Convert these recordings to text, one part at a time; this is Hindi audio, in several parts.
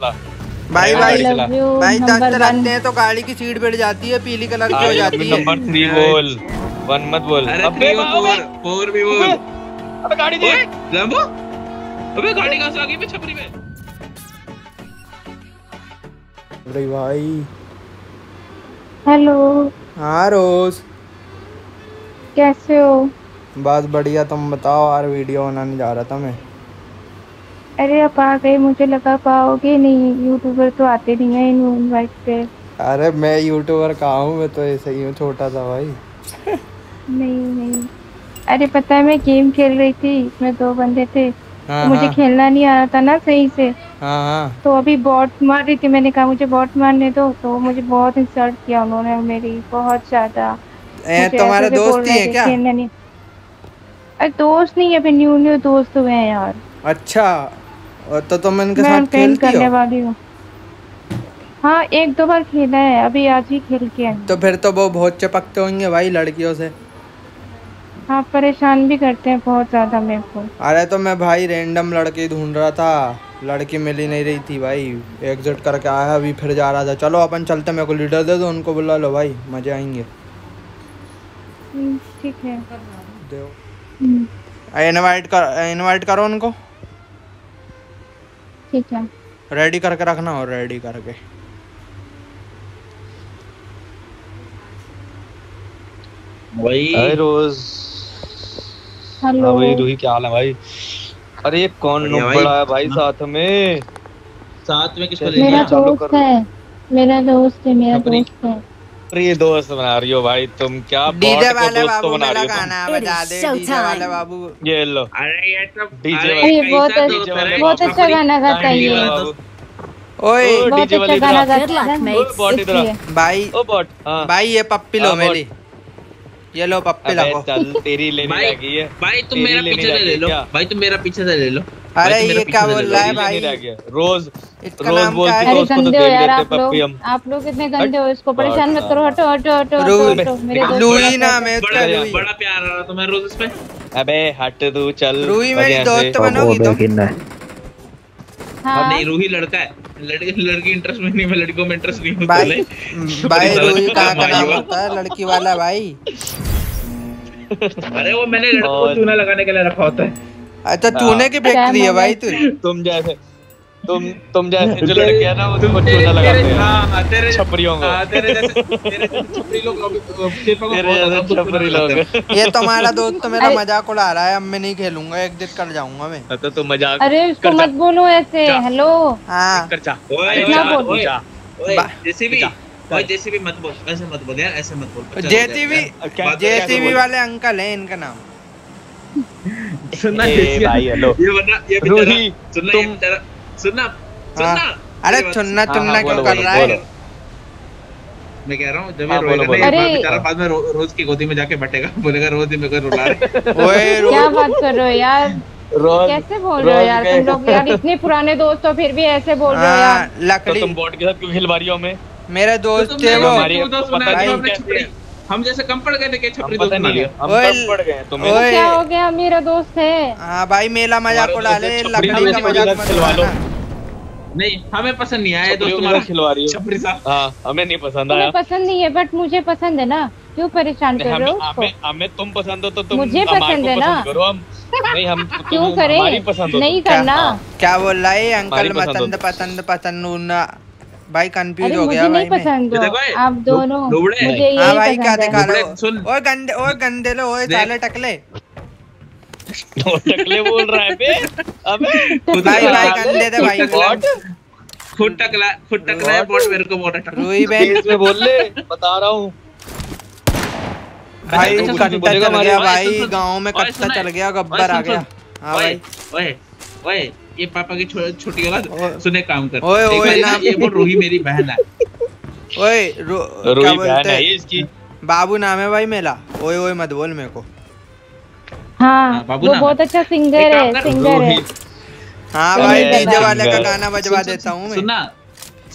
भाई भाई भाई दस number चलाते हैं तो गाड़ी की सीट बैठ जाती है पीली कलर की हो जाती है। नंबर थ्री बोल वन मत बोल। अबे फोर फोर भी बोल। अबे गाड़ी दे लंबो अबे गाड़ी कहाँ से आ गई बे छपरी में? अरे भाई। हेलो। हाँ रोज। कैसे हो? बस बढ़िया तुम बताओ यार वीडियो बनाने जा रहा था मैं। अरे आप आ गए मुझे लगा पाओगे नहीं। यूट्यूबर तो आते नहीं है इन इनवाइट पे। अरे मैं यूट्यूबर कहाँ हूँ? मैं तो ऐसे ही हूँ छोटा सा भाई। नहीं नहीं। अरे पता है मैं गेम खेल रही थी इसमें दो बंदे थे। हाँ तो मुझे हाँ। खेलना नहीं आ रहा था ना सही से। हाँ हाँ। तो अभी बॉट मार रही थी मैंने कहा मुझे बॉट मारने दो। तो मुझे बहुत इंसल्ट किया उन्होंने मेरी बहुत ज़्यादा। तुम्हारे दोस्त ही है क्या? अरे दोस्त नहीं अभी न्यू न्यू दोस्त हुए हैं यार। अच्छा। और तो तुम इनके मैं साथ खेलती करने हो वाली हूँ। हाँ एक दो बार खेला है अभी आज ही खेल के आई। तो फिर तो वो बहुत चपकते होंगे भाई लड़कियों से। हाँ परेशान भी करते हैं बहुत ज़्यादा मेरे को। अरे तो मैं भाई रैंडम लड़की ढूंढ रहा था लड़की मिल ही नहीं रही थी भाई। एग्जिट करके आया अभी फिर जा रहा था। चलो अपन चलते मेरे को लीडर दे दो उनको बुला लो भाई मज़े आएँगे। हम्म, ठीक है। दो हम्म, इनवाइट कर इनवाइट करो उनको। ठीक है। रेडी करके रखना और रेडी करके। भाई। अरे रोज। हेलो। हाँ भाई रूही क्या हाल है भाई? अरे ये कौन बढ़िया भाई। नुबड़ा है भाई साथ में? साथ में किसको ले मेरा दोस्त कर। है। मेरा दोस्त है मेरा दोस्त है। अरे दोस्त बना रही हो भाई तुम क्या डीजे वाले बाबू तो बना रही हो दे डीजे वाले बाबू। ये लो। अरे ये तो बहुत अच्छा बहुत अच्छा गाना गाता है ये। ओए डीजे अच्छा वाले है। भाई ओ बॉट हाँ। भाई ये पप्पी लो हाँ, मेरी। ये लो पप्पी लगो। चल तेरी लेने लगी है। भाई तुम मेरा पीछे से ले लो। भाई तुम मेरा पीछे से ले लो। अरे मेरा ये क्या बोल रहा है भाई? रोज रोज बोलती है? तो उसको तो देख लेते आप पप्पी हम। आप लोग कितने गंदे हो इसको परेशान मत करो। हटो हटो हटो हटो मेरे नाम है बड़ा उसका बड़ा प्यार आ रहा तुम्हें रोज पे। अबे हट तू चल। रूही मेरी दोस्त बनोगी तुम। हाँ। नहीं रूही लड़का है। लड़की लड़की इंटरेस्ट में नहीं मैं लड़कों में इंटरेस्ट नहीं हूँ भाई। भाई रूही कहाँ का भाई नाम होता है? लड़की वाला भाई। अरे वो मैंने लड़कों को चूना लगाने के लिए रखा होता है। अच्छा चूने की फैक्ट्री है भाई तू? तुम जैसे तुम तुम जैसे जो लड़के हैं ना वो तुमको चूना लगाते हैं। हाँ, हाँ, तेरे छपरियों को। हाँ, तेरे जैसे तेरे जैसे छपरी लोग लोग- तेरे जैसे छपरी लोग। ये तुम्हारा दोस्त तो मेरा मज़ाक उड़ा रहा है अब मैं नहीं खेलूँगा एक दिन कर जाऊँगा मैं। तो तू मज़ाक अरे उसको मत बोलो ऐसे हेलो। हाँ। कर जा। ओए, बोल। ओए, जा। ओए, जैसे भी जा, ओए, जैसे भी मत बोल ऐसे मत बोल यार ऐसे मत बोल। जेसीबी जेसीबी वाले अंकल हैं इनका नाम। सुनना ए, भाई, हेलो। ये रूही, तुम- सुनना हाँ। सुनना। अरे चुनना हाँ, चुनना हाँ, क्यों कर रहा है? मैं कह रहा हूँ जब हाँ। बेचारा बाद में रो, रोज की गोदी में जाके बैठेगा बोलेगा रोज ही मेरे को रुला रहे ओए क्या बात कर रहे हो यार? कैसे बोल रहे हो यार? तुम लोग यार इतने पुराने दोस्त हो फिर भी ऐसे बोल रहे हो हाँ, यार तो लकड़ी तुम बॉट के साथ क्यों खिलवा रही हो हमें मेरे दोस्त तो वो हम जैसे कम पड़ गए थे कि छपरी दोस्त बना नहीं लिया। हम कब पड़ गए तुम्हें ओए। क्या हो गया? मेरा दोस्त है। हाँ भाई मेला मज़ाक उड़ा ले लकड़ी का मज़ाक मत खिलवा लो। नहीं हमें पसंद नहीं आया दोस्त तुम्हारा खिलवा रही हो। छपरी साहब हाँ हमें नहीं पसंद आया। पसंद नहीं है बट मुझे पसंद है ना। क्यों परेशान कर रहे हो हमें हमें तुम पसंद हो तो तुम मुझे पसंद है ना। करो हम। नहीं हम क्यों करें? हमारी पसंद हो नहीं करना। क्या बोल रहा है? अंकल पसंद पसंद पसंद पसंद उड़ना भाई कंफ्यूज हो गया भाई मैं। पसंद ये हो आप दोनों। मुझे यही हाँ भाई क्या दिखा रहे हो ओए गंदे ओए गंदे लो ओए। साले टकले। टकले बोल रहा है बे। अबे। खुद भाई भाई गंदे थे भाई बॉट खुद टकला खुद टकला है बोट मेरे को बोट टकला। रूही बहन। तेज में बोल ले बता रहा हूँ। भाई अच्छा, कट्टा चल गया भाई गाँव में कट्टा चल गया गब्बर आ गया। हाँ भाई। ओए ओए ये पापा की छोटी औलाद सुने काम कर। ओए, ओए, ना नाम- ये बोल रूही मेरी बहन है। ओए रो क्या रोही बहन बोलते है इसकी। बाबू नाम है भाई मेरा ओए ओए मत बोल मेरे को। हाँ हाँ, बाबू वो बहुत अच्छा सिंगर है सिंगर है। हाँ भाई डीजे वाले का गाना बजवा देता हूँ मैं। सुनना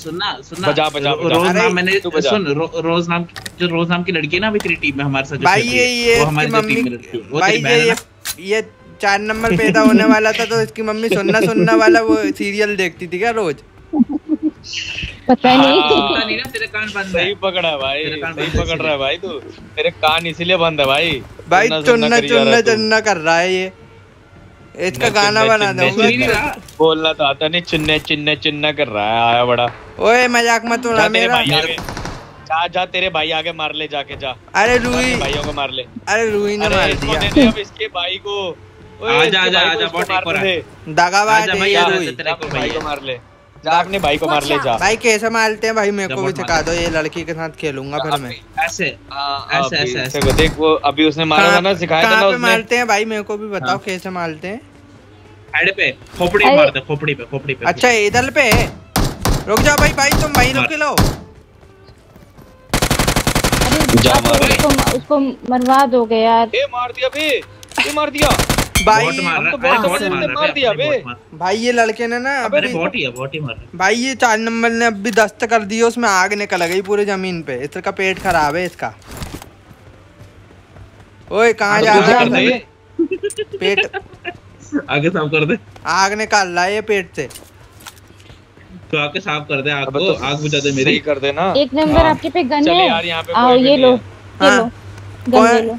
सुनना सुनना बजा, बजा, बजा। रोज नाम मैंने सुन रो, रोज नाम जो रोज नाम की लड़की है ना अभी तेरी टीम में हमारे साथ जो भाई ये ये वो हमारी मम्मी टीम में लड़की है, वो भाई तेरी ये बहन है ये चार नंबर पैदा होने वाला था तो इसकी मम्मी सुनना सुनना वाला वो सीरियल देखती थी क्या रोज? पता नहीं। सुनता नहीं ना तेरे कान बंद है। सही पकड़ा भाई सही पकड़ रहा है भाई तू। तेरे कान इसीलिए बंद है भाई। भाई चुनना चुनना चुनना कर रहा है ये। इसका गाना बना दूँगा। ही रहा बोलना तो आता नहीं चिन्ने चिन्ने चिन्ना कर रहा है आया बड़ा। ओए मज़ाक मत उड़ा जा तेरे मेरा। भाई आगे। जा जा तेरे भाई आगे मार ले जाके जा। अरे रूही भाइयों को मार ले। अरे रूही ने मार दिया। दे दे अब इसके भाई को। आजा, आजा, आजा, मार एक और है। दे। आजा भाई, आजा, तेरे को भाई को मार ले। जा अपने भाई को मार ले जा। भाई कैसे मारते हैं? भाई मेरे को भी सिखा दो ये लड़की के साथ खेलूँगा फिर मैं। ऐसे ऐसे, ऐसे, इसको देख वो अभी उसने मारा था ना सिखाया था ना उसने। मारते हैं भाई? मेरे को भी बताओ हाँ। कैसे मारते हैं। हेड पे खोपड़ी अरे- मार खोपड़ी पे खोपड़ी पे अच्छा इधर पे रुक जाओ भाई भाई तुम वहीं मार। रुक लो जा मार। उसको उसको मरवा दोगे यार। ए मार दिया बे। ये मार दिया। भाई बॉट मार हम रहा तो बॉट बॉट मार मार दिया बे। भाई ये लड़के ने ना अबे अभी बॉट ही है बॉट ही मार भाई ये चार नंबर ने अभी दस्त कर दिया उसमें आग निकल गई पूरी ज़मीन पे। इसका पेट खराब है इसका। ओए कहाँ आग जा तो रहा है? पेट आगे साफ़ कर दे। आग निकाल रहा है ये पेट से। तो आके साफ़ कर दे आग को तो आग बुझा दे मेरी। कर देना। एक नंबर हाँ। आपके पे गन है। यार यहाँ पे आओ ये लो ये हाँ। लो गन ले लो।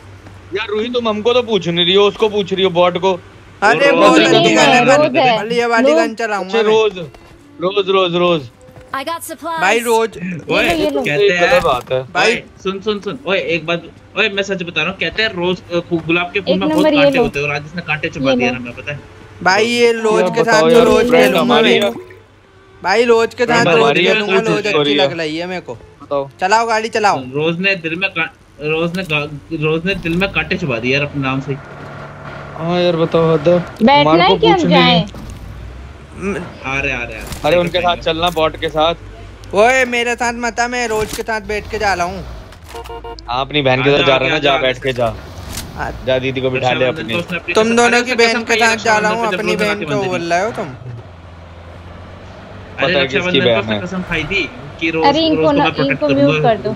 यार रूही तुम हमको तो पूछ नहीं रही हो उसको पूछ रही हो बॉट को। अरे है, रोज गन मैं- रोज है। ये वाली रोज- गन चलाऊँगा अच्छा मैं। रोज रोज रोज रोज। I got supplies. भाई रोज। ओए कहते हैं बात है। भाई सुन सुन सुन। ओए एक बात ओए मैं सच बता रहा हूँ कहते हैं रोज गुलाब के फूल में बहुत कांटे। होते हैं और आज इसने कांटे चुबा ये दिया ना मैं पता है। भाई ये रोज के साथ तो रोज खेलूँगा। भाई रोज के साथ रोज हमारी खेलूँगा रोज अच्छी लग रही है मेरे को। चलाओ गाड़ी चलाओ। रोज ने दिल में का- रोज ने रोज ने दिल में कांटे चुबा दिए यार अपने नाम से। हाँ यार बताओ हद बैठना है कि हम जाएँ? आ रहे आ रहे अरे उनके साथ चलना बॉट के साथ। ओए मेरे साथ मत आ मैं रोज के साथ बैठ के जा रहा हूँ। हाँ अपनी बहन के साथ जा रहा है ना जा बैठ के जा। जा दीदी को बिठा ले अपनी। तुम दोनों की बहन के साथ जा रहा हूँ अपनी बहन को बोल रहे हो तुम? पता अरे है किसकी बहन है। कसम खाई थी कि रोज अरे इनको रोज को ना- मैं प्रोटेक्ट इनको करूँगा कर दो।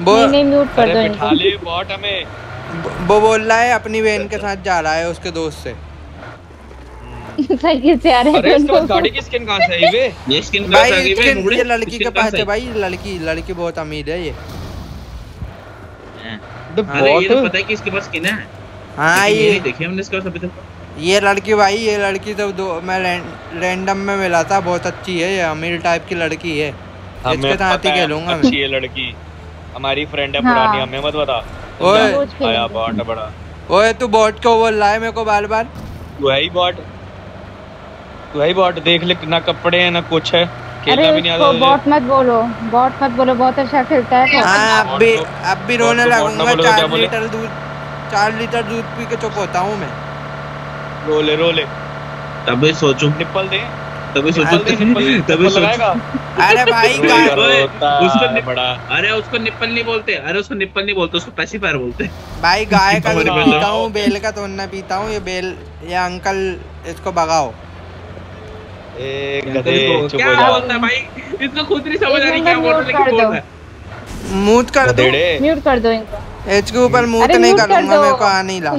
नहीं नहीं म्यूट कर दो इनको। ले बॉट हमें। वो बोल रहा है अपनी बहन के साथ जा रहा है उसके दोस्त से। साइकिल से आ रहे हैं इसके गाड़ी की स्किन कहाँ से आई बे ये स्किन भाई आ गई इसके ये लड़की के पास है है भाई लड़की लड़की बहुत अमीर है ये। अरे ये तो पता है कि इसके पास स्किन है। हाँ ये ये हमने इसके अभी तक। ये लड़की भाई ये लड़की तो दो मैं रैंडम में मिला था बहुत अच्छी है ये अमीर टाइप की लड़की है। इसके साथ ही खेलूँगा मैं। अच्छी है लड़की। हमारी फ्रेंड है हाँ। पुरानी हमें मत बता। ओए। आया बॉट बड़ा। ओए तू बॉट को रहा है मेरे को बार बार तू है ही बॉट तू है ही बॉट देख ले ना कपड़े हैं ना कुछ है। खेलना भी नहीं आता बॉट मत बोलो। बॉट मत बोलो बहुत अच्छा खेलता है। वो। हाँ अब भी अब भी रोने लगूँगा। बोलो तो चार लीटर दूध चार लीटर दूध पी के चुप होता हूँ मैं। रोले रोले। तभी सोचूं। निप्पल दे। तभी सोचूं तभी सोचूं। अरे भाई उसको बड़ा। अरे उसको निप्पल नहीं बोलते। अरे उसको निप्पल नहीं बोलते उसको पैसिफायर बोलते। भाई गाय का दूध पीता हूँ बेल का तो ना पीता हूँ ये बेल ये अंकल इसको भगाओ। ए क्या हो बोलता है भाई? इसको खुद नहीं समझ आ रही क्या बोल रहा है म्यूट कर दो। रहा मूत कर दो। म्यूट कर दो इनको। इसके ऊपर मूत नहीं करूँगा मेरे को आ नहीं ला।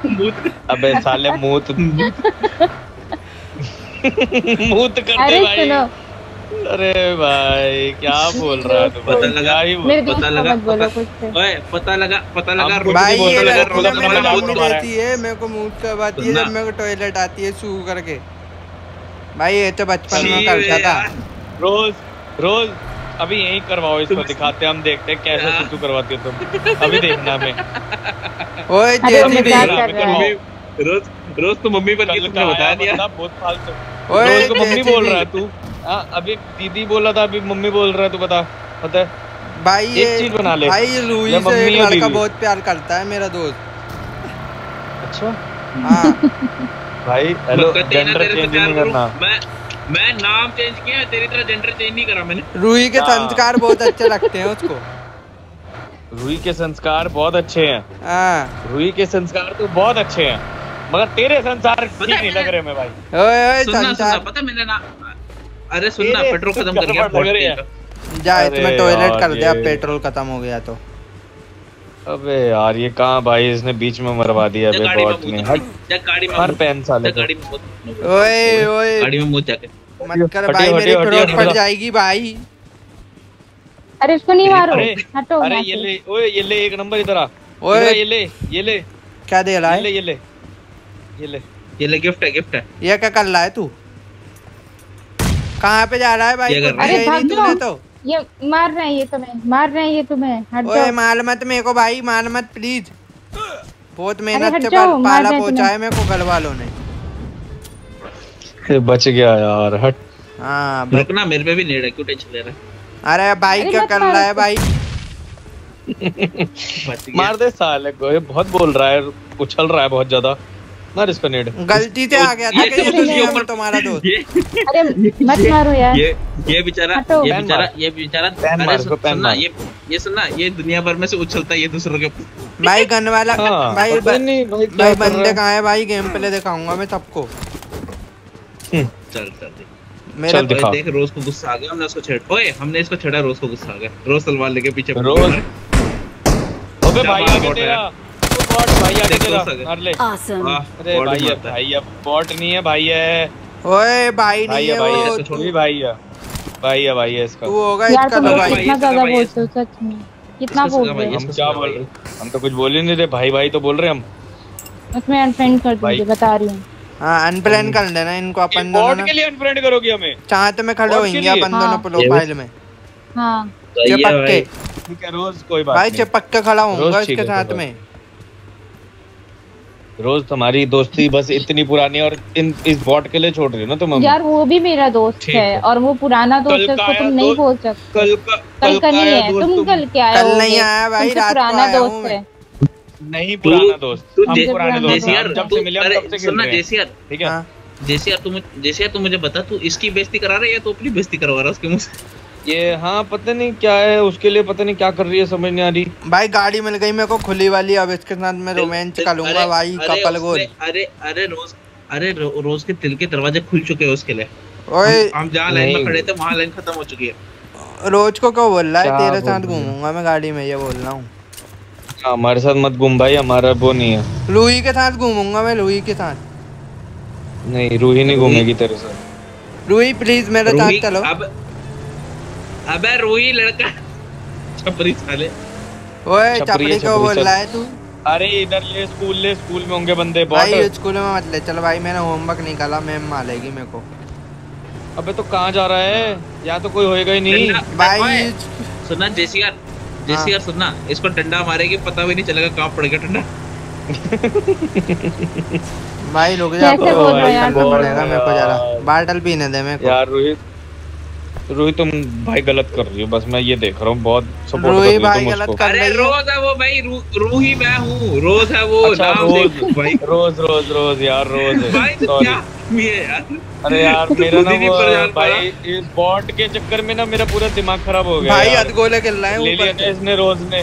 अबे साले मूत मूत कर अरे भाई। सुनो। अरे भाई क्या बोल रहा है पता लगा। ही पता लगा बोलो कुछ ओए पता लगा पता लगा भाई ये तुम्हारा है। है मेरे को मूत करवाती है सुनना। जब मेरे को टॉयलेट आती है सू करके। भाई ये तो बचपन में करता था। रोज रोज अभी यही करवाओ इसको दिखाते हैं हम देखते हैं कैसे हाँ। सुसु करवाती हो तुम। अभी देखना हमें। ओए अरे रोज रोज तो मम्मी तुमने बता दिया बहुत फालतू रोज को मम्मी बोल रहा है तू। हाँ अभी दीदी बोल रहा था अभी मम्मी बोल रहा है तू बता। पता है? भाई ये चीज़ बना ले। भाई ये रूही से एक लड़का बहुत प्यार करता है मेरा दोस्त। अच्छा। हाँ। भाई हेलो जेंडर चेंज नहीं करना। मैं मैं नाम चेंज किया तेरी तरह जेंडर चेंज नहीं करा मैंने। रूही के हाँ। संस्कार बहुत अच्छे लगते हैं उसको। रूही के संस्कार बहुत अच्छे हैं। हाँ। रूही के संस्कार तो बहुत अच्छे हैं। मगर तेरे संस्कार ठीक नहीं लग रहे मैं भाई। ओए ओए सुनना सुनना संसार पता मैंने ना अरे सुनना पेट्रोल खत्म कर गया जा इसमें टॉयलेट कर दे अब पेट्रोल खत्म हो गया तो। अबे यार ये कहाँ भाई? इसने बीच में मरवा दिया अबे बॉट ने। हट जा गाड़ी में हर पेन साले गाड़ी में ओए ओए। गाड़ी में मुँह जाके। मत कर भाई मेरी हटियो, फट जाएगी भाई। अरे उसको नहीं मारो हटो। अरे ये ले ओए ये ले एक नंबर इधर आ। ओए। ये ले ये ले। क्या दे रहा है? ये ले ये ले। ये ले। ये ले गिफ्ट है गिफ्ट है। ये क्या कर रहा है तू? कहाँ पे जा रहा है भाई? ये कर कुछ रहा। दिया अरे नहीं भाग। जाओ। तो। ये मार रहे हैं ये तुम्हें मार रहे हैं ये तुम्हें हट ओए जाओ। मार मत मेरे को भाई मार मत प्लीज़ बहुत मेहनत से पाला रहे पहुँचा है मेरे को घर वालों ने ये बच गया यार हट। हाँ रुकना मेरे पे भी नेड है क्यों टेंशन ले रहा है? अरे भाई क्या कर रहा है भाई? मार दे साले को ये बहुत बोल रहा है उछल रहा है बहुत ज़्यादा। मार इसको नेड। गलती से आ गया था ये कि ये तो ऊपर- तुम्हारा दोस्त। अरे मत मारो यार। ये ये बेचारा ये बेचारा ये बेचारा पैन अरे सुनना मार। ये ये सुनना ये दुनिया भर में से उछलता है ये दूसरों के भाई गन वाला हाँ, भाई नहीं भाई बंदे। कहाँ है? भाई गेम प्ले दिखाऊँगा मैं सबको। चल चल मेरा देख। रोज को गुस्सा आ गया हमने उसको छेड़ ओए हमने इसको छेड़ा रोज को गुस्सा आ गया। रोज तलवार लेके पीछे रोज अबे भाई आगे तेरा बॉट भाई आगे देख, तेरा मार ले. अरे भाई है भाई है बॉट नहीं है भाई है। ओए भाई नहीं है है भाई है वो इसको भी भाई है। भाई है भाई है इसका। तू होगा इसका तो भाई। इसका ज़्यादा बोलते हो सच में। कितना बोल रहे हो? हम क्या बोल। रहे हम तो कुछ बोल ही नहीं रहे भाई भाई तो बोल रहे हम। उसमें अनफ्रेंड कर। दूँगी बता रही हूँ। हाँ अनप्लान कर देना इनको अपन दोनों बॉट के लिए अनफ्रेंड करोगी हमें। चाहते में खड़े होंगे अपन दोनों हाँ। प्रोफ़ाइल में। हाँ। सही है चिपक। के भाई। ठीक है रोज कोई बात भाई चिपक के खड़ा होऊँगा इसके साथ में। रोज तुम्हारी दोस्ती बस इतनी पुरानी और इन इस बॉट के लिए छोड़ रही हो ना तुम यार वो भी मेरा दोस्त है है। और वो पुराना दोस्त है का उसको तुम नहीं बोल सकते। कल का कल का नहीं है तुम कल क्या आए कल नहीं आया भाई, रात को पुराना आया हूँ दोस्त मैं। है। नहीं पुराना दोस्त। तू हम पुराने दोस्त हैं। जब से मिले हम तब से खेल सुनना रहे हैं। ठीक है? हाँ। जेसीआर तू मुझ- जेसीआर तू मुझे बता तू इसकी बेइज्जती करा रहा है या तू अपनी बेइज्जती करवा रहा है उसके मुँह से? ये हाँ पता नहीं क्या है उसके लिए पता नहीं क्या कर रही है समझ नहीं आ रही। भाई गाड़ी मिल गई मेरे को खुली वाली अब इसके साथ मैं रोमांच करूँगा भाई कपल गोल। अरे अरे रोज अरे रो, रोज के दिल के दरवाजे खुल चुके हैं उसके लिए। ओए हम, हम जहाँ लाइन में खड़े थे वहाँ लाइन खत्म हो चुकी है। रोज को क्यों बोल रहा है? तेरे साथ घूमूँगा मैं गाड़ी में ये बोल रहा हूँ। हाँ, हमारे साथ मत घूम भाई हमारा वो नहीं है। रूही के साथ घूमूँगा मैं रूही के साथ। नहीं रूही नहीं घूमेगी तेरे साथ। रूही प्लीज़ मेरे साथ चलो। अब अबे रूही लड़का। छपरी साले। ओए छपरी है, चपड़ी बोल रहा है तू। अरे इधर ले स्कूल ले स्कूल में होंगे बंदे भाई स्कूल में मत ले। चल भाई मैंने होमवर्क निकाला मैम मारेगी मेरे को। अबे तो कहाँ जा रहा है? या तो कोई होएगा ही नहीं। भाई सुनना जेसीआर जेसीआर सुनना। इसको डंडा मारेगी पता भी नहीं चलेगा कहाँ पड़ गया डंडा। भाई रुक जा। कैसे बोल रहा है करना यार? पड़ेगा मेरे को जरा। यार। बाटल पीने दे मेरे को। यार रोहित रोहित तुम भाई गलत कर रही हो। बस मैं ये देख रहा हूँ बहुत सपोर्ट रोही भाई गलत कर अरे रही रोज है वो भाई रू, रूही मैं हूँ रोज है वो अच्छा नाम रोज भाई। रोज रोज रोज यार रोज। भाई सॉरी अरे यार मेरा ना वो भाई इस बॉट के चक्कर में ना मेरा पूरा दिमाग खराब हो गया भाई। अधगोले खेल रहे हैं ले ऊपर लिया इसने रोज ने।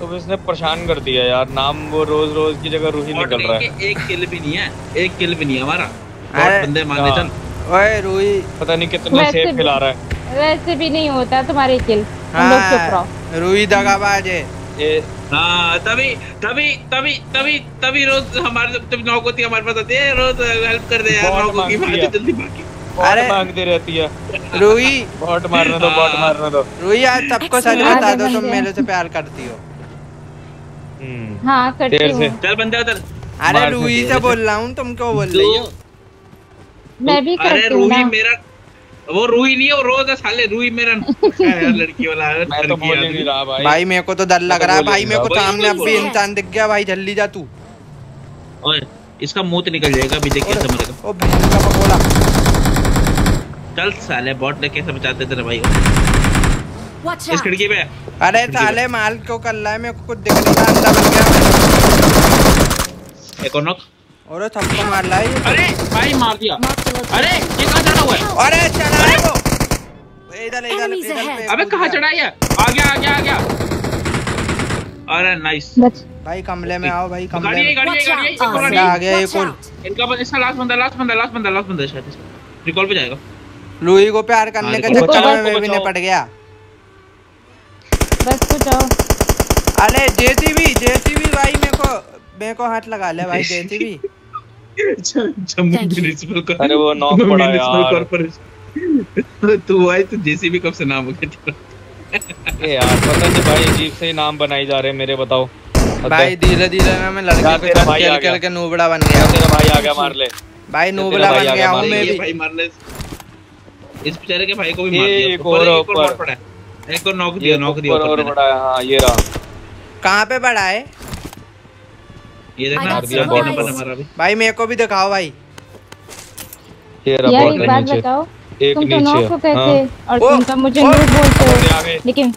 तो इसने परेशान कर दिया यार। नाम वो रोज रोज की जगह रूही निकल रहा है। एक किल भी नहीं है एक किल भी नहीं है हमारा। बंदे मारने हाँ। चल। ओए रूही पता नहीं कितने भी- खिला रहा है। वैसे भी नहीं होता तुम्हारे किल। हाँ रूही। दगाबाज। है हाँ तभी तभी तभी तभी तभी रोज हमारे जब नौक होती है हमारे पास आती है रोज हेल्प कर दे यार नौकों की है। जल्दी भागी बॉट अरे- मांगती रहती है। रूही बॉट मारने दो बॉट मारने दो। रूही आज सबको सच बता दो तुम मेरे से प्यार करती हो। हम्म। हाँ करती हूँ। चल बंदे उधर। अरे रूही से बोल रहा हूँ तुम क्यों बोल रही हो? मैं भी अरे करती हूँ रूही मेरा वो रूही नहीं है वो रोज है साले रूही मेरा लड़की वाला है, मैं तो बोल नहीं रहा भाई। भाई मेरे को तो डर लग तो रहा है भाई मेरे को सामने अब भी तो इंसान दिख गया भाई जल्दी जा तू। ओए इसका मुँह तो निकल जाएगा अभी देख कैसे मरेगा। ओ भैंस का पकोड़ा। चल साले बॉट ने कैसे बचाते तेरे भाई? Watch इस खिड़की पे। अरे साले माल क्यों कर रहा है मेरे को कुछ दिख नहीं रहा अंधा बन गया। एक और नॉक और वो सबको मार है ये। अरे भाई मार दिया. अरे ये कहाँ चढ़ा हुआ है? अरे चढ़ा है वो। इधर इधर इधर. अबे कहाँ चढ़ा है आ गया आ गया आ गया। अरे नाइस भाई कमले में आओ भाई कमले गाड़ी गाड़ी गाड़ी एक और गाड़ी आ गया एक और इनका बस इसका लास्ट बंदा लास्ट बंदा लास्ट बंदा लास्ट बंदा शायद रिकॉल पे जाएगा। रूही को प्यार करने हाँ, के चक्कर में मैं भी। निपट गया। बस कुछ जाओ अरे जेसीबी जेसीबी भाई मेरे को मेरे को हाथ लगा ले भाई जेसीबी। जम्मू म्युनिसिपल अरे वो knock पड़ा यार। कॉर्पोरेशन तू भाई तू जेसीबी कब से नाम हो गया तेरा? ए यार पता नहीं भाई अजीब से नाम बनाई जा रहे हैं मेरे बताओ। भाई धीरे धीरे ना मैं लड़के आ खेल खेल के नूबड़ा बन गया। तेरा भाई आ गया मार ले। भाई नूबड़ा बन गया हूँ मैं भी। भाई मारने इस बेचारे के भाई को भी मार दिया। एक और ऊपर। पड़ा है। एक और नॉक दिया नॉक दिया ऊपर और बड़ा है हाँ ये रहा। कहाँ पे पड़ा है? ये देखना मार दिया, नंबर। हमारा भी। भाई मेरे को भी दिखाओ भाई। ये रहा यार एक बात नीचे। बताओ एक तुम तो नीचे। नॉक कैसे हाँ। और तुम तो मुझे बोलते हो। लेकिन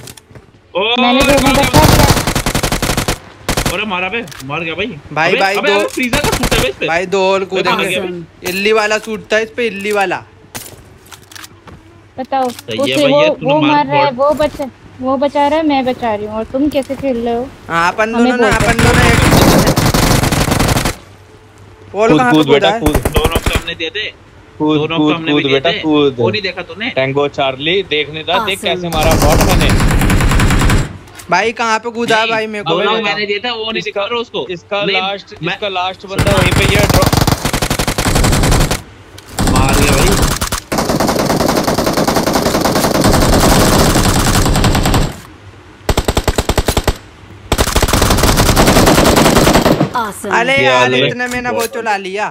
ओ मैंने तो इन्हें बचा अरे मारा बे मार गया भाई। भाई, भाई, दो- फ्रीजर का सूट है इस पे। भाई दो और कूदेंगे. इल्ली वाला सूट था इस पे इल्ली वाला। बताओ उसे वो ये वो मार मार रहा है वो बचा वो बचा रहा है मैं बचा रही हूँ। और तुम कैसे खेल रहे हो? हाँ अपन दोनों ना अपन दोनों पे कूद बेटा कूद। दो नॉक तो हमने दिए थे कूद कूद कूद बेटा कूद। वो नहीं देखा तूने? टैंगो चार्ली देखने था देख कैसे मारा बॉट मैंने। भाई कहाँ पे कूदा भाई मेरे को। मैंने दिया था वो नहीं दिखा रहा उसको। इसका लास्ट इसका लास्ट बंदा वहीं पे ही है ड्रॉप मार गया भाई Awesome. अरे यार इतने में ना वो चला लिया।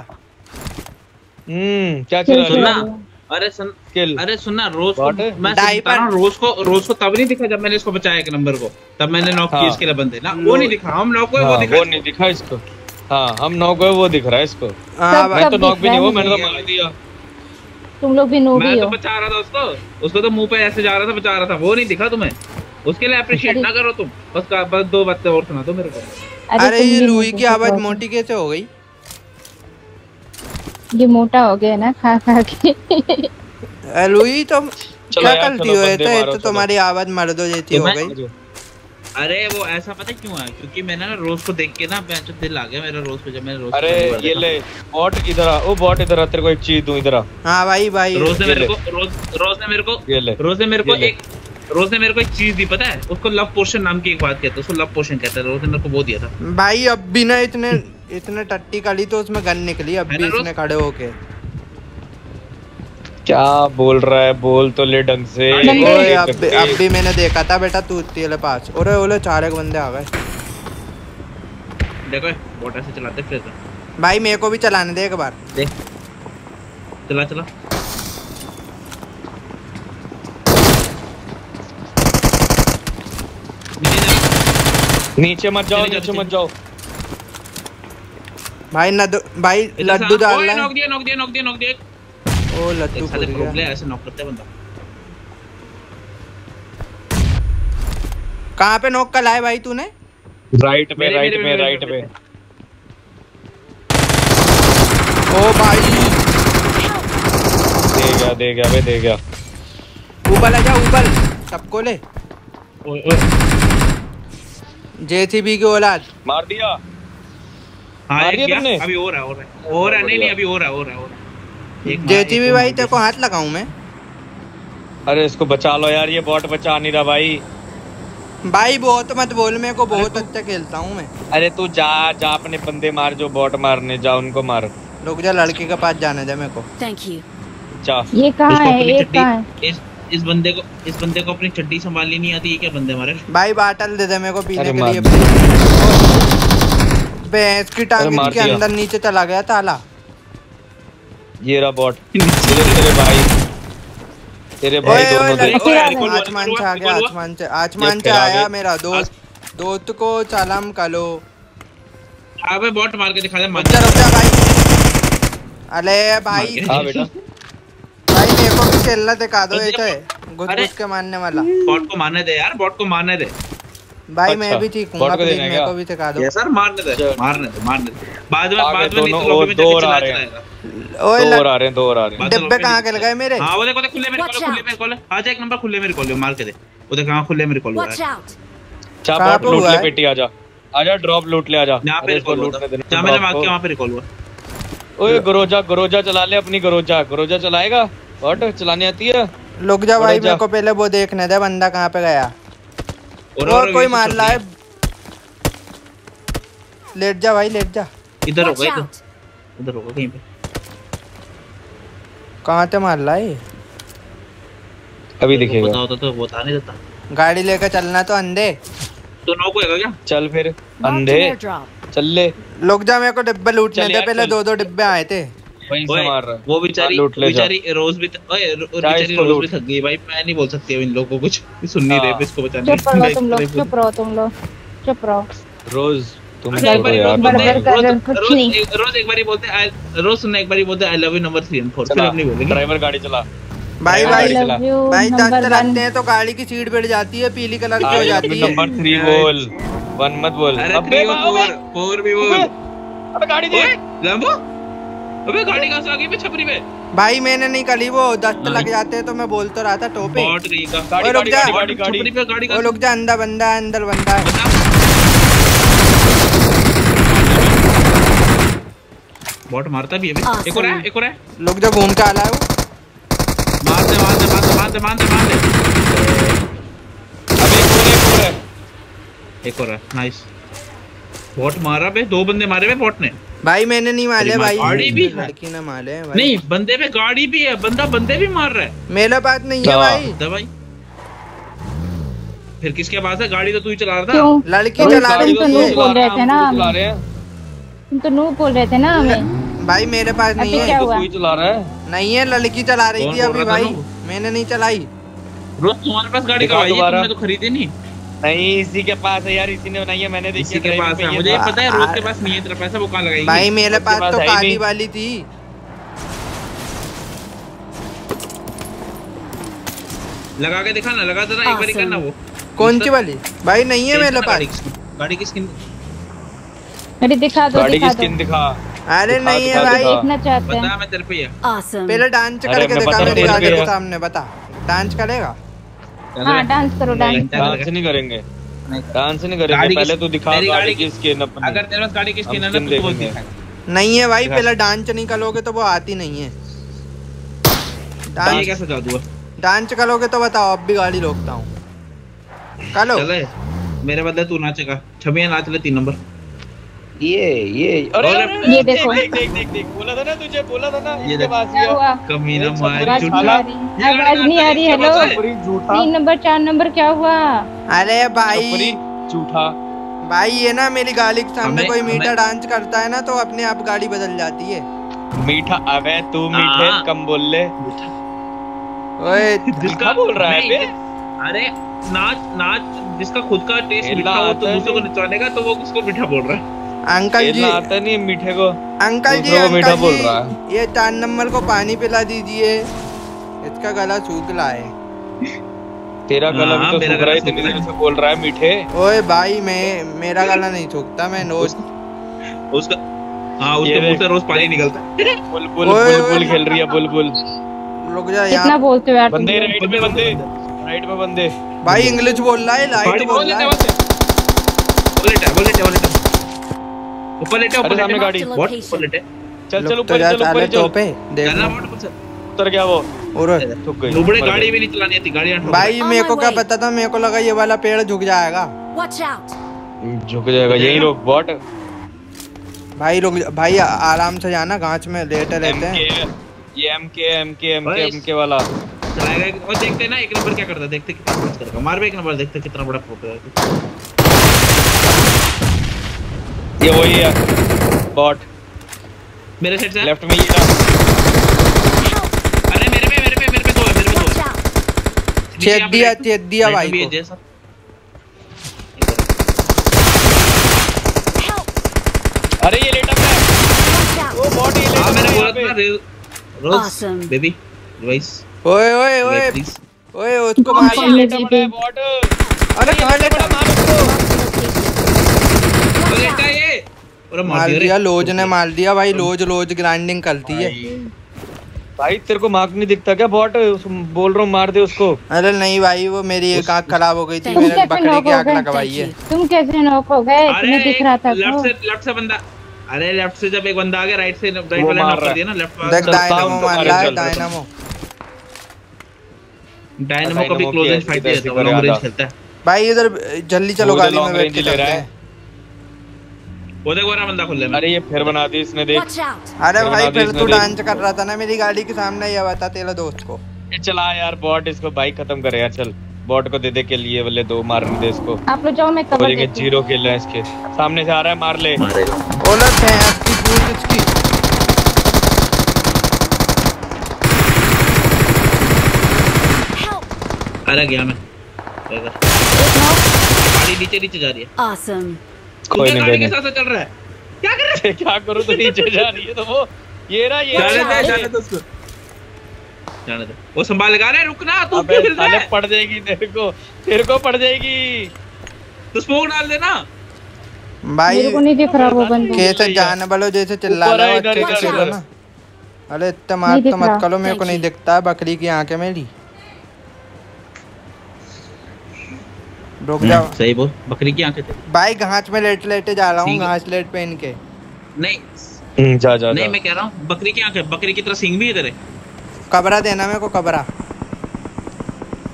हम्म क्या चला हो। अरे सुन किल अरे सुनना रोज को मैं डायपर। बता रहा रोज को रोज को तब नहीं दिखा जब मैंने इसको बचाया एक नंबर को। तब मैंने नॉक किया हाँ। इसके लिए बंदे। ना वो नहीं दिखा हम नॉक हुए हाँ, वो वो नहीं दिखा इसको। हाँ हम नॉक हुए वो दिख रहा है इसको। हाँ भाई। मैं तो दिख नॉक भी नहीं है हुआ मैंने तो मार दिया। तुम लोग भी नूब मैं तो बचा रहा था उसको। उसको तो मुँह पे ऐसे जा रहा था बचा रहा था। वो नहीं दिखा तुम्हें? उसके लिए अप्रिशिएट ना करो तुम। बस का- बस दो बातें और सुना दो मेरे को। अरे तुम ये लुई की आवाज़ मोटी कैसे हो गई? ये मोटा हो गया ना खा खा के। लुई तो क्या करती हो? ये तो ये तो तुम्हारी आवाज़ मर्दों जैसी हो गई। अरे वो ऐसा पता क्यों है? क्योंकि मैंने ना रोज को देख के ना बेंच दिल आ गया मेरा रोज पे जब मैंने रोज अरे ये ले बॉट इधर आ ओ बॉट इधर आ तेरे को एक चीज़ दूँ इधर आ। हाँ भाई भाई। रोज ने मेरे को रोज रोज ने मेरे को ये ले। रोज ने मेरे को एक रोज ने मेरे को एक चीज़ दी पता है? उसको लव पोर्शन नाम की एक बात कहते हैं उसको लव पोर्शन कहते हैं रोज ने मेरे को वो दिया था। भाई अब भी ना इतने इतने टट्टी कली तो उसमें गन निकली अब भी इसने खड़े होके। क्या बोल रहा है? बोल तो ले ढंग से। ओए अब भी अब भी मैंने देखा था बेटा तू तेरे पास। ओरे ओले चार एक बंदे आ गए। देखो बोट ऐसे चलाते फिर तो। भाई मेरे को भी चलाने दे एक बार। देख। चला चला नीचे जा। नीचे मत जाओ नीचे मत जाओ। भाई नद भाई लड्डू डाल रहा नॉक दिया नॉक दिया नॉक दिया नॉक दिया ओ लड्डू एक साले फूट प्रो प्लेयर ऐसे नॉक करते हैं बंदा। कहाँ पे नॉक कल आए भाई तूने? राइट पे राइट पे राइट पे। ओ भाई। दे गया दे गया बे दे गया। ऊपर आ जा ऊपर। सबको ले। ओए ओए। जेसीबी की औलाद। मार दिया। हाँ मार दिया तुमने? अभी हो रहा हो रहा हो रहा है नहीं नहीं अभी हो रहा हो रहा हो रहा। जेसीबी भाई तेरे को हाथ लगाऊँ मैं? अरे इसको बचा लो यार ये बॉट बचा नहीं रहा भाई। भाई बहुत मत बोल मेरे को बहुत अच्छा खेलता हूँ मैं। अरे तू जा जा अपने बंदे मार जो बॉट मारने जा उनको मार। रुक जा लड़के के पास जाने जा मेरे को। You. जा। ये कहाँ है एक कहाँ है? इस बंदे को इस बंदे को अपनी चड्डी संभालनी नहीं आती ये क्या बंदे हमारे? भाई बाटल दे दे मेरे को पीने के लिए। भैंस की टांग मार दिया। अंदर नीचे चला गया ताला। ये रहा बॉट तेरे तेरे भाई। तेरे भाई दोनों। ओए, आसमान से आ गया आसमान से आसमान से आया मेरा दोस्त। दोस्त को सलाम करो। अबे बॉट मार के दिखा दे मान रुक जा रुक जा भाई। अरे भाई। हाँ बेटा। मेरे को खेलना दिखा दो अरे, ऐसे घुस अरे। घुस के मारने वाला। बॉट को मारने दे यार बॉट को मारने दे। भाई अच्छा, मैं भी सीखूँगा बॉट को प्लीज़ मेरे को भी सिखा दो ये सर मारने दे मारने दे मारने दे। बाद में बाद में दोनों, तो में दो और आ चला रहे हैं। ओए दो और आ रहे हैं दो और आ रहे हैं। डिब्बे लॉबी के लगाए मेरे? हाँ वो देखो देख खुले मेरे कॉल खुले. मेरे कॉल आ जा एक नंबर खुले मेरे कॉल मार के दे। वो देख कहाँ खुले मेरे कॉल हो रहा जा कहाँ बॉट लूट ले है? पेटी आजा। आजा ड्रॉप लूट ले आजा। यहाँ पे इसको रिकॉल लूटने देना जहाँ मैंने मार के वहाँ पे रिकॉल हुआ ओए गरोजा गरोजा चला ले अपनी गरोजा। गरोजा चलाएगा? बॉट चलाने आती है? रुक जा भाई मेरे को पहले वो देखने दे बंदा कहाँ पे गया। और और और कोई मार रहा है। लेट जा भाई लेट जा। इधर Watch होगा इधर out. इधर होगा कहीं पे। कहाँ से मार रहा है अभी दिखेगा। पता होता तो बता नहीं देता। गाड़ी लेकर चलना तो अंधे। तो नौ को क्या? चल फिर अंधे। चल ले। लोग जा मेरे को डिब्बे लूटने यार, पहले दो दो डिब्बे आए थे। वहीं से मार रहा है। वो बेचारी लूट बेचारी रोज भी ओए बेचारी रोज भी थक गई। भाई मैं नहीं बोल सकती अब इन लोगों को कुछ। सुन नहीं रहे हाँ। इसको बचाने चुप रहो तुम लोग चुप रहो तुम लोग चुप रहो। रोज तुम अच्छा, रोज। एक- बारी बोलते हैं रोज सुनना एक बारी बोलते I love you number three and four फिर चला नहीं बोलेंगे। ड्राइवर गाड़ी चला। भाई भाई love लव यू भाई चलाते हैं तो गाड़ी की सीट बैठ जाती है पीली कलर की हो जाती है। नंबर थ्री बोल। वन मत बोल। अबे फोर भी बोल। अबे गाड़ी दे लंबो अबे गाड़ी कहाँ से आ गई पे छपरी पे भाई मैंने नहीं कली वो दस्त लग जाते हैं तो मैं बोल तो रहा था टोपे। बॉट गई का। गाड़ी रुक जा। गाड़ी गाड़ी छपरी पे गाड़ी वो का लोग जा अंदर बंदा है अंदर बंदा है। बॉट मारता भी है बे। एक और है एक और है। लोग जा घूम के आ रहा है वो। मार दे मार दे मार दे मार दे मार दे मार दे। अबे एक और है, एक और है। एक और है नाइस बॉट मारा बे दो बंदे मारे बे बॉट ने। भाई मैंने नहीं मारे भाई। गाड़ी भी? है। लड़की ने मारे नहीं बंदे पे गाड़ी भी है बंदा बंदे भी मार रहा है। मेरे पास नहीं है। भाई। दवाई फिर किसके पास है? गाड़ी तो तू ही चला रहा था। लड़की चला रही तो थी। नहीं बोल रहे थे ना चला रहे हैं। तुम तो नू बोल रहे थे ना हमें। भाई मेरे पास नहीं है। तो तू ही चला रहा है। नहीं है लड़की चला रही थी अभी भाई। मैंने नहीं चलाई। रोज तुम्हारे पास गाड़ी कब आई है? तुमने तो खरीदी नहीं। नहीं इसी के पास है यार इसी ने बनाई है मैंने देखी इसी के पास है। मुझे पता है रोज के पास नहीं है तेरा पैसा वो कहाँ लगाएगी? भाई मेरे पास तो काली वाली थी। लगा के दिखा ना लगा देना एक बारी करना वो। कौन सी वाली? भाई नहीं है मेरे पास। गाड़ी की स्किन अरे दिखा दो गाड़ी दिखा की दो। स्किन दिखा। अरे नहीं है भाई। दिखा। देखना चाहते हैं। बता मैं तेरे पे ही है। पहले डांस करके दिखा बता मेरी गाड़ी के सामने बता। डांस करेगा? हाँ डांस करो डांस डांस नहीं करेंगे। डांस नहीं करेंगे। पहले तू दिखा मेरी गाड़ी की स्किन अपनी। अगर तेरे पास गाड़ी की स्किन है ना तो वो दिखा। नहीं है भाई पहले डांस नहीं करोगे तो वो आती नहीं है। डांस कैसा जादू है डांस करोगे तो बताओ अब भी गाड़ी रोकता हूँ। मेरे बदले तू नाचेगा। छबिया नाच ले तीन नंबर। ये ये अरे अरे, ये देखो। देख। देख देख देख बोला था ना तुझे बोला था ना ये इसके पास ये कमीना मार छपरी आवाज़ नहीं आ रही आवाज़ नहीं आ रही हेलो तीन नंबर चार नंबर क्या हुआ? अरे भाई। झूठा। भाई ये ना मेरी गाली के सामने कोई मीठा डांस करता है ना तो अपने आप गाड़ी बदल जाती है। मीठा अबे तू मीठे हाँ। कम बोल ले। ओए जिसका बोल रहा है बे अरे नाच नाच जिसका खुद का टेस्ट मीठा हो तो दूसरों को नचवाने का तो वो उसको मीठा बोल रहा है। अंकल जी आता नहीं मीठे को। अंकल जी मीठा बोल रहा है। ये चार नंबर को पानी पिला दीजिए। इसका गला सूख रहा है। तेरा गला भी हाँ, तो सूख रहा है इतनी देर से बोल रहा है मीठे। ओए भाई मैं मेरा गला नहीं सूखता मैं नोज़ उसका हाँ उसके मुँह से रोज पानी निकलता है। बुलबुल बुलबुल खेल रही है बुलबुल। रुक जा यार। कितना बोलते हो यार बंदे राइट में बंदे। राइट में बंदे। भाई इंग्लिश बोल रहा है लाइट बोल रहा है। वो लेटा वो लेटा वो लेटा ऊपर लेटे ऊपर सामने गाड़ी। बहुत ऊपर लेटे चल चल तो ऊपर चल ऊपर चल। टोपे देख। चलना लो। बहुत उतर गया वो। और ठुक गई। दुबड़े गाड़ी भी नहीं चलानी आती गाड़ियाँ ठोक भाई मेरे को क्या पता था? मेरे को लगा ये वाला पेड़ झुक जाएगा। Watch out. झुक जाएगा यही रोक बॉट भाई रुक भाई आराम से जाना गांच में लेटे रहते हैं। ये एमके एमके एमके एमके वाला। चलाएगा और देखते हैं ना एक नंबर क्या करता है देखते कितना करेगा। मार भी एक नंबर देखते कितना बड़ा फ़ोटो है। ये वही है। बॉट मेरे साइड से। लेफ़्ट में ये रहा। अरे मेरे पे मेरे पे मेरे पे दो है मेरे पे दो है. चेक दिया चेक दिया भाई को। अरे ये लेटा है। वो बॉट ये हाँ लेटा मैंने है। बोला था रोज बेबी रिवाइस ओए ओए ओए। ओए उसको मार लेटा है बॉट अरे कहाँ लेटा मार उसको। लेटा मार मार दिया दिया लोज ने मार दिया भाई लोज लोज ग्राइंडिंग करती है। भाई तेरे को मार्क नहीं दिखता क्या? बॉट बोल रहा हूँ मार दे उसको। अरे नहीं भाई वो मेरी एक आँख खराब हो गई थी मेरे कैसे बकरी की हो आँख गए? लगवाई है। तुम कैसे नॉक हो गए? अरे तुम्हें दिख रहा था लेफ़्ट तो। से लेफ़्ट से बंदा अरे लेफ़्ट से जब एक बंदा आ गया राइट से राइट वाला नॉक कर दिया ना लेफ़्ट देख डायनामो तो मार रहा है। डायनामो डायनामो कभी क्लोज रेंज फाइट है करे लॉन्ग रेंज खेलता है। भाई इधर जल्दी चलो गाड़ी में बैठ के ले रहा है। वो देखो ना बंदा खुल ले अरे ये फिर बना दी इसने देख। अरे भाई फिर तू डांस कर रहा था ना मेरी गाड़ी के सामने ये बता तेरा दोस्त को। चला यार बॉट इसको बाइक खत्म करे यार चल। बॉट को दे दे के लिए बोले दो मारने दे इसको। आप लोग जाओ मैं कवर बोलेंगे देती हूँ। ज़ीरो किल है इसके। सामने से आ रहा है मार ले। ओलट है एसपी टू सिक्सटी Help! अरे गया मैं। इधर। गाड़ी नीचे नीचे जा रही है। Awesome. कोई नहीं गाड़ी के साथ चल रहा है। क्या कर रहा नहीं क्या करूँ तो नीचे जा रही है तो वो ये ना ये जाने दे जाने दे उसको। जाने दे। वो संभाल लगा रहे रुकना तू अबे क्यों हिल रहा साले है पड़ जाएगी तेरे को तेरे को पड़ जाएगी। तो स्मोक डाल देना। भाई मेरे को नहीं दिख रहा वो बंदूक कैसे जाने वालो जैसे चिल्ला ऊपर रहे है, अच्छे से। ना। अरे इतना मार तो मत करो मेरे को नहीं दिखता बकरी की आँखें मेरी। रुक जाओ। सही बोल। बकरी की आँखें थे भाई घास में लेट लेटे जा रहा हूँ घास लेट पहन के। नहीं। हम्म, जा जा नहीं मैं कह रहा हूँ बकरी की आँखें बकरी की तरह सिंग भी इधर है कबरा देना मेरे को कबरा।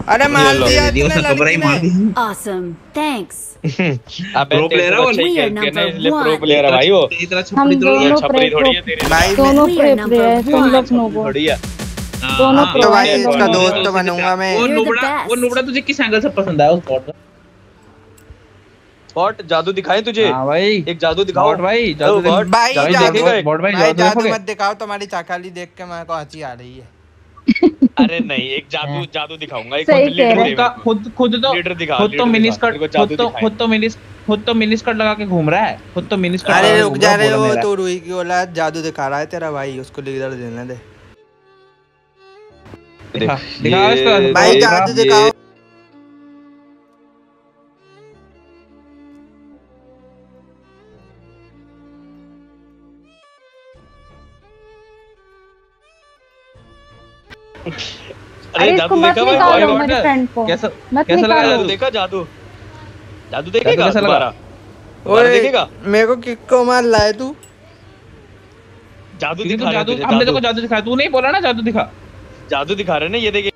अरे मार दिया दिया तूने कबरा ही मार ने। दी Awesome. Thanks. अबे Pro तेरे player है वो। ही We are खेल के ना number इसलिए प्रो प्लेयर है भाई वो। तेरी तरह हम छपरी थोड़ी है दोनों छपरी प्रो थोड़ी है तेरे। भाई दोनों प्रे प्रे है तुम लोग नोबो थोड़ी हाँ, दोनों तो भाई इसका दोस्त तो बनूँगा मैं। वो नुबड़ा वो नुबड़ा तुझे किस एंगल से पसंद आया उस बॉट का? बॉट जादू दिखाए तुझे। हाँ भाई। एक जादू दिखाओ। बॉट भाई जादू बॉट भाई भाई जादू बॉट भाई भाई जादू जादू मत दिखाओ तुम्हारी चाकाली देख के मेरे को हँसी आ रही है। अरे नहीं एक जादू जादू दिखाऊँगा एक खुद खुद का खुद खुद तो लीडर दिखा, खुद तो मिनी स्कर्ट को खुद जादू तो खुद तो मिनी खुद तो मिनी स्कर्ट लगा के घूम रहा है। खुद तो मिनी स्कर्ट अरे रुक जा है, हो मेरा। तो रूही की औलाद जादू दिखा रहा है तेरा भाई उसको लीडर देने दे। दिखा दिखा इसको भाई जादू दिखाओ। अरे इसको जादू मत देखा भाई निकालो मेरे फ्रेंड को। कैसा मत लगा निकालो। जादू देखा? जादू। जादू देखेगा कैसा लगा? दोबारा? ओए देखेगा? मेरे को किक को मार लाए तू। जादू दिखा जादू हमने तो जादू। दिखाया तू नहीं बोला ना जादू दिखा। जादू दिखा रहे ना ये देखिए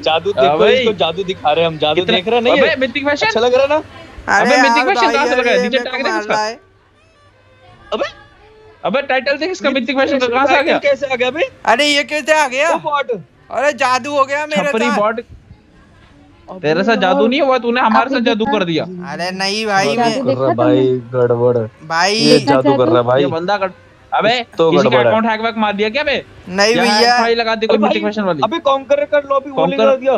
जादू हाँ देखो इसको जादू दिखा रहे हम। जादू देख रहे हैं ना अबे मिथिक फ़ैशन अच्छा लग रहा है ना? अबे मिथिक फ़ैशन कहाँ से लगा है? नीचे टैग देख इसका। अबे अबे टाइटल देख इसका मिथिक फ़ैशन कहाँ से आ गया? कैसे आ गया बे अरे ये कैसे आ गया? बॉट अरे जादू हो गया मेरे छपरी साथ। बॉट तेरे साथ जादू नहीं हुआ? तूने हमारे साथ जादू कर दिया। अरे नहीं भाई जादू मैं देखा भाई गड़बड़। भाई देखा जादू कर रहा भाई। ये बंदा कर अबे तो किसी का अकाउंट हैक वैक मार दिया क्या बे? नहीं भैया। भाई लगा दी कोई भाई, फ़ैशन वाली। अबे कॉन्कर कर लॉबी वो Conquer- लगा दिया।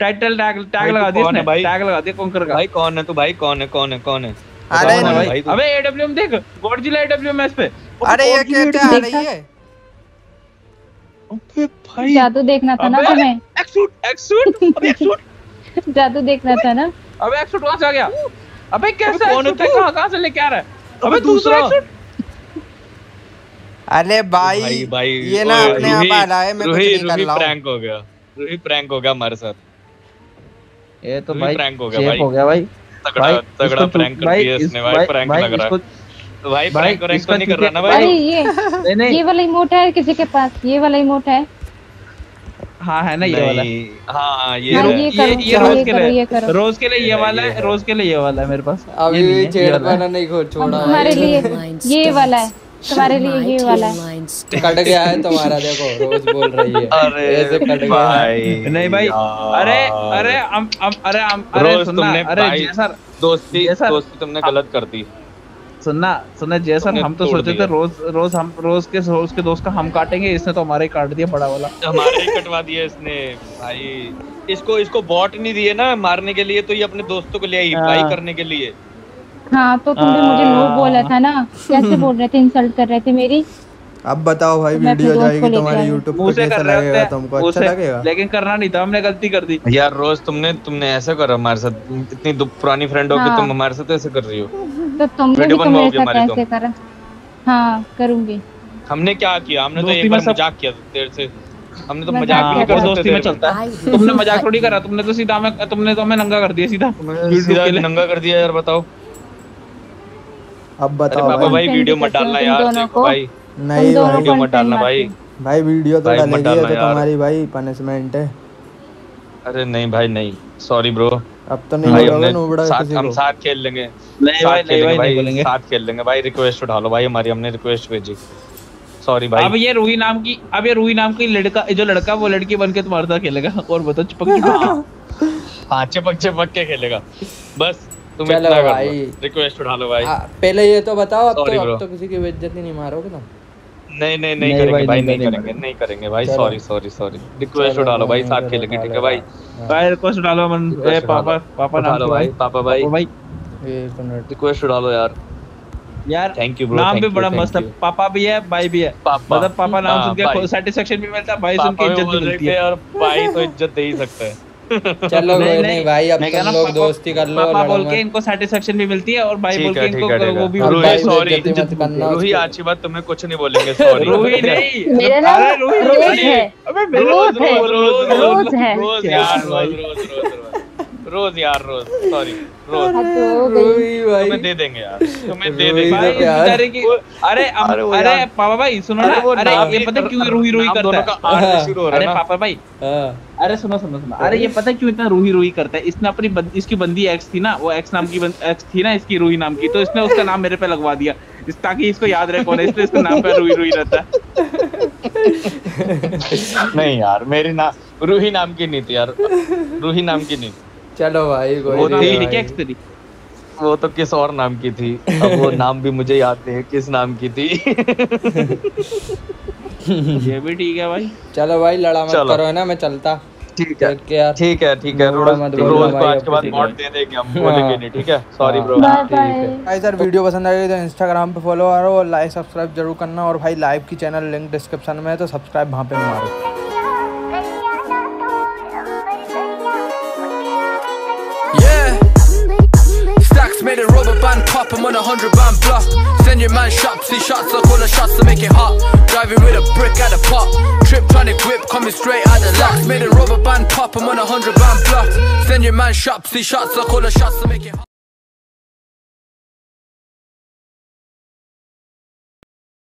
टाइटल टैग टैग लगा दिया इसने? भाई? टैग लगा दिया कॉन्कर का। भाई कौन है तू? भाई कौन है? कौन है? कौन है? अरे। भाई अबे एडब्ल्यूएम देख गॉडजिला एडब्ल्यूएम इस पे। अरे ये कैसे आ रही है अबे भाई। जादू देखना था ना अबे तुम्हें। एक्सूट एक्सूट अबे एक्सूट जादू देखना था ना। अबे एक्सूट कहाँ से आ गया? अबे कैसे कौन है तू? कहाँ कहाँ से लेके आ रहा है? अबे दूसरा। एक्सूट अरे भाई भाई भाई ये ना अपने आप आ रहा है मैं कुछ नहीं कर रूही रहा हूँ प्रैंक हो गया। रूही प्रैंक हो गया हमारे साथ। ये तो भाई prank हो गया भाई। हो गया भाई। तगड़ा तगड़ा प्रैंक कर दिया इसने भाई प्रैंक लग रहा है तो भाई भाई, प्रैंक रैंक तो नहीं कर रहा ना भाई। ये नहीं नहीं। ये वाला इमोट है किसी के पास? ये वाला इमोट है? हाँ है ना ये वाला। हाँ ये हाँ, ये ये ये रोज के लिए रोज के लिए ये वाला है। है। रोज के लिए ये वाला है मेरे पास। अभी नहीं है, छेड़ है। पाना नहीं छोड़ा। तुम्हारे लिए ये वाला है। तुम्हारे लिए ये वाला है। कट गया है तुम्हारा देखो रोज बोल रही है। अरे ऐसे कट गया है। भाई नहीं भाई अरे अरे हम हम अरे हम अरे सुनना तुमने अरे जय सर दोस्ती सर- दोस्ती तुमने गलत कर दी। सुनना सुनना जय सर हम तो सोचे थे रोज रोज हम रोज के रोज के दोस्त का हम काटेंगे इसने तो हमारे ही काट दिया बड़ा वाला। हमारे ही कटवा दिया इसने भाई। इसको इसको बॉट नहीं दिए ना मारने के लिए तो ये अपने दोस्तों को ले आई हाँ। भाई करने के लिए। हाँ तो तुमने मुझे नो बोला था ना। कैसे बोल रहे थे इंसल्ट कर रहे थे मेरी? अब बताओ भाई वीडियो जाएगी तुम्हारी आई। पे कैसा लगेगा तुमको? अच्छा लगेगा? लेकिन करना नहीं था हमने गलती कर दी। यार रोज तुमने तुमने ऐसा करा हमारे साथ। इतनी पुरानी फ्रेंड हो के हाँ। तुम हमारे साथ ऐसे कर रही हो। तो तुमने भी तो मेरे साथ ऐसे करा? हाँ करूँगी। हमने क्या किया? हमने तो एक बार मज़ाक किया तेरे से। हमने तो मज़ाक भी नहीं कर दोस्ती में चलता है। तुमने मज़ाक थोड़ी करा तुमने तो सीधा हमें तुमने तो हमें नंगा कर दिया सीधा। सीधा नंगा कर दिया यार बताओ। अब अरे बताओ बाबा भाई। भाई वीडियो मत डालना यार। देखो भाई नहीं भाई। वीडियो मत डालना भाई भाई वीडियो तो डालेगी तो तुम्हारी भाई पनिशमेंट है। अरे नहीं भाई नहीं। सॉरी ब्रो अब तो नहीं भाई बोलोगे हमने नूबड़ा साथ हम साथ खेल लेंगे। नहीं भाई साथ नहीं खेलेंगे भाई नहीं भाई बोलेंगे। साथ खेल लेंगे। भाई रिक्वेस्ट उठा लो भाई हमारी हमने रिक्वेस्ट भेजी। सॉरी भाई। अब ये रूही नाम की अब ये रूही नाम की लड़का जो लड़का वो लड़की बन के तुम्हारे साथ खेलेगा। और बताओ चिपक चिपक हाँ चिपक चिपक के खेलेगा। बस। तुम चलो इतना कर भाई। रिक्वेस्ट उठा लो भाई। आ, पहले ये तो बताओ अब तो अब तो किसी की बेइज्जत ही नहीं मारोगे तुम? नहीं नहीं नहीं करेंगे भाई, नहीं, करेंगे। नहीं करेंगे भाई। सॉरी सॉरी सॉरी रिक्वेस्ट उठा लो भाई साथ खेलेंगे ठीक है भाई? भाई रिक्वेस्ट डालो मन ए पापा पापा उठा लो भाई। पापा भाई। पापा भाई। एक मिनट। रिक्वेस्ट उठा लो यार। यार थैंक यू ब्रो नाम भी बड़ा मस्त है। पापा भी है भाई भी है। मतलब पापा नाम हाँ, सुन के सेटिस्फेक्शन भी मिलता है भाई सुन के इज़्ज़त भी मिलती है। और भाई तो इज़्ज़त दे ही सकता है। चलो नहीं, नहीं, नहीं भाई अब तुम लोग दोस्ती कर लो पापा बोल के इनको सेटिस्फेक्शन भी मिलती है और भाई बोल है, के इनको है, है। वो भी सॉरी है। रूही उसकी। आज की बात तुम्हें कुछ नहीं बोलेंगे सॉरी रूही नहीं मेरा नाम अरे रूही। है अबे मेरे रोज रोज है, रोज रोज रोज है। रोज यार? रोज रोज रोज रोज यार रोज सॉरी रोज। भाई तुम्हें दे देंगे यार। तुम्हें दे देंगे तो अरे अरे अरे पापा भाई सुनो ना। अरे ये पता कर- क्यों रूही रूही करता है? का आर से शुरू हो रहा अरे पापा भाई। हाँ। अरे सुनो सुनो सुनो। अरे ये पता है क्यों इतना रूही रूही करता है? इसने अपनी इसकी बंदी एक्स थी ना वो एक्स नाम की एक्स थी ना इसकी रूही नाम की। तो इसने उसका नाम मेरे पे लगवा दिया। इस ताकि इसको याद रहे कौन है। इसलिए इसका नाम पे रूही रूही रहता है। नहीं यार मेरी नाम रूही नाम की नहीं थी यार। रूही नाम की नहीं चलो भाई कोई वो थी, एक्स तेरी वो तो किस और नाम की थी? अब वो नाम भी मुझे याद नहीं है किस नाम की थी? ये भी ठीक है भाई। चलो भाई लड़ा मत करो है ना? मैं चलता। ठीक है। यार ठीक है ठीक है रोज रोज को आज के बाद मॉड दे देंगे हम बोलेंगे नहीं ठीक है? सॉरी ब्रो है। भाई सर वीडियो पसंद आई तो इंस्टाग्राम पे फॉलो करो और लाइक सब्सक्राइब ज़रूर करना और भाई लाइव की चैनल लिंक डिस्क्रिप्शन में है तो सब्सक्राइब वहाँ पे मारो। Made a rubber band pop, I'm on a hundred band block. Send your man shots, see shots, I call the shots to make it hot. Driving with a brick at a pop. Trip trying to grip, coming straight out the locks. Made a rubber band pop, I'm on a hundred band block. Send your man shots, see shots, I call the shots to make it hot.